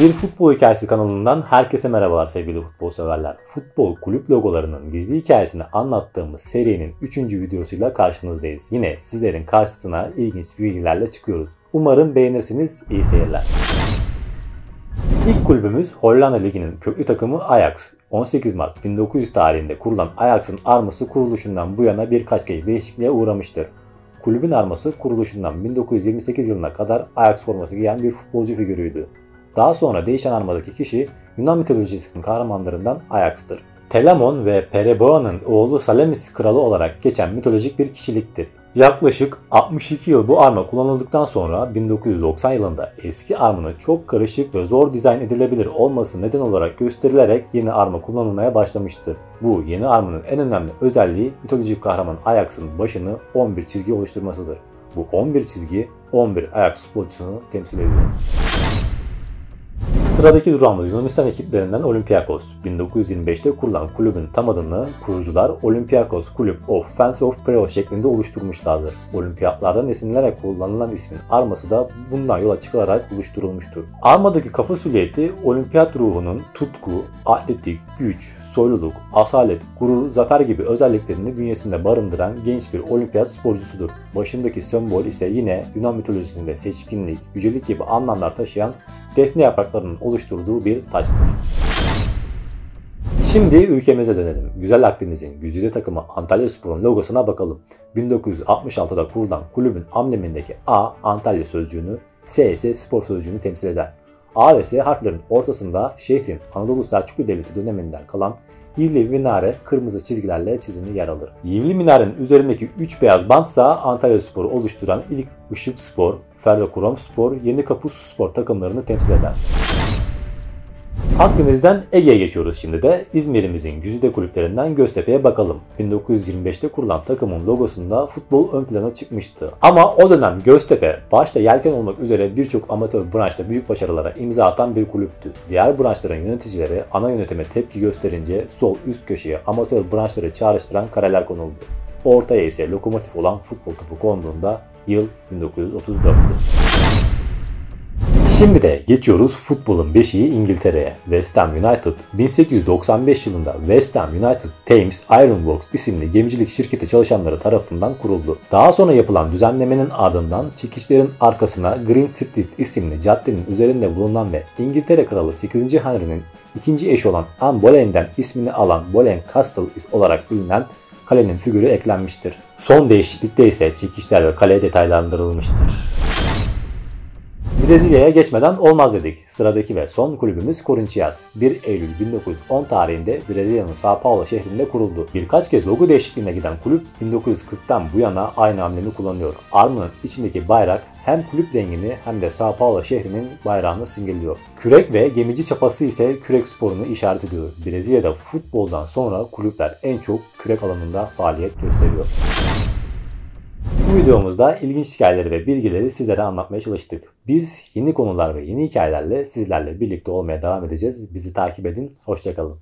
Bir futbol hikayesi kanalından herkese merhabalar sevgili futbol severler. Futbol kulüp logolarının gizli hikayesini anlattığımız serinin 3. videosuyla karşınızdayız. Yine sizlerin karşısına ilginç bilgilerle çıkıyoruz. Umarım beğenirsiniz. İyi seyirler. İlk kulübümüz Hollanda Ligi'nin köklü takımı Ajax. 18 Mart 1900 tarihinde kurulan Ajax'ın arması kuruluşundan bu yana birkaç kez değişikliğe uğramıştır. Kulübün arması kuruluşundan 1928 yılına kadar Ajax forması giyen bir futbolcu figürüydü. Daha sonra değişen armadaki kişi Yunan mitolojisinin kahramanlarından Ajax'tır. Telamon ve Pereboa'nın oğlu Salamis kralı olarak geçen mitolojik bir kişiliktir. Yaklaşık 62 yıl bu arma kullanıldıktan sonra 1990 yılında eski armanın çok karışık ve zor dizayn edilebilir olması neden olarak gösterilerek yeni arma kullanılmaya başlamıştır. Bu yeni armanın en önemli özelliği mitolojik kahraman Ajax'ın başını 11 çizgi oluşturmasıdır. Bu 11 çizgi 11 Ajax sporcusunu temsil ediyor. Sıradaki durağımız Yunanistan ekiplerinden Olympiakos. 1925'te kurulan kulübün tam adını kurucular Olympiakos Club of Fans of Preos şeklinde oluşturmuşlardır. Olimpiyatlardan esinlenerek kullanılan ismin arması da bundan yola çıkılarak oluşturulmuştur. Armadaki kafa silüeti olimpiyat ruhunun tutku, atletik, güç, soyluluk, asalet, gurur, zafer gibi özelliklerini bünyesinde barındıran genç bir olimpiyat sporcusudur. Başındaki sembol ise yine Yunan mitolojisinde seçkinlik, yücelik gibi anlamlar taşıyan defne yapraklarının oluşturduğu bir taçtır. Şimdi ülkemize dönelim. Güzel Akdeniz'in güzide takımı Antalya Spor'un logosuna bakalım. 1966'da kurulan kulübün amblemindeki A Antalya sözcüğünü, S ise spor sözcüğünü temsil eder. A ve S harflerin ortasında şehrin Anadolu Selçuklu Devleti döneminden kalan Yivli minare kırmızı çizgilerle çizimli yer alır. Yivli minarenin üzerindeki 3 beyaz bantsa Antalya Spor'u oluşturan ilk Işık Spor, Ferrokurom Spor, Yeni Kapus Spor takımlarını temsil eder. Akdeniz'den Ege'ye geçiyoruz şimdi de. İzmir'imizin güzide kulüplerinden Göztepe'ye bakalım. 1925'te kurulan takımın logosunda futbol ön plana çıkmıştı. Ama o dönem Göztepe başta yelken olmak üzere birçok amatör branşta büyük başarılara imza atan bir kulüptü. Diğer branşların yöneticileri ana yönetime tepki gösterince sol üst köşeye amatör branşları çağrıştıran kareler konuldu. Ortaya ise lokomotif olan futbol topu konduğunda yıl 1934'tü. Şimdi de geçiyoruz futbolun beşiği İngiltere'ye. West Ham United 1895 yılında West Ham United Thames Ironworks isimli gemicilik şirketi çalışanları tarafından kuruldu. Daha sonra yapılan düzenlemenin ardından çekişlerin arkasına Green Street isimli caddenin üzerinde bulunan ve İngiltere Kralı 8. Henry'nin ikinci eşi olan Anne Boleyn'den ismini alan Boleyn Castle olarak bilinen kalenin figürü eklenmiştir. Son değişiklikte ise çekişler ve kale detaylandırılmıştır. Brezilya'ya geçmeden olmaz dedik. Sıradaki ve son kulübümüz Corinthians. 1 Eylül 1910 tarihinde Brezilya'nın Sao Paulo şehrinde kuruldu. Birkaç kez logo değişikliğine giden kulüp 1940'tan bu yana aynı hamleni kullanıyor. Arma'nın içindeki bayrak hem kulüp rengini hem de Sao Paulo şehrinin bayrağını simgeliyor. Kürek ve gemici çapası ise kürek sporunu işaret ediyor. Brezilya'da futboldan sonra kulüpler en çok kürek alanında faaliyet gösteriyor. Bu videomuzda ilginç hikayeleri ve bilgileri sizlere anlatmaya çalıştık. Biz yeni konular ve yeni hikayelerle sizlerle birlikte olmaya devam edeceğiz. Bizi takip edin. Hoşçakalın.